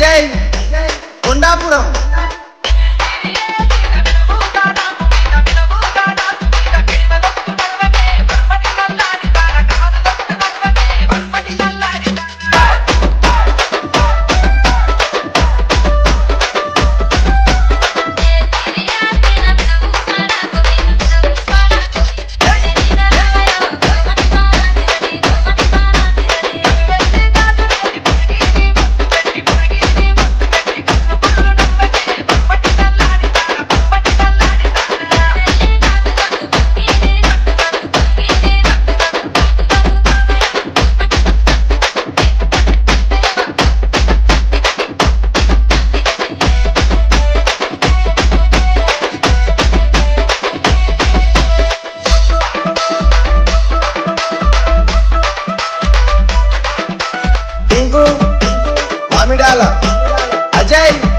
Jai Kondapuram Rinku Mamidala. Ajay.